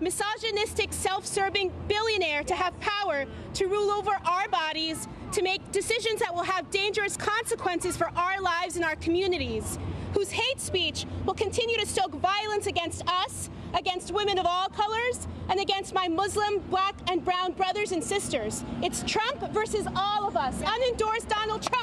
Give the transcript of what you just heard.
misogynistic, self-serving billionaire to have power to rule over our bodies, to make decisions that will have dangerous consequences for our lives and our communities, whose hate speech will continue to stoke violence against us, against women of all colors, and against my Muslim, black, and brown brothers and sisters. It's Trump versus all of us. Unendorsed Donald Trump.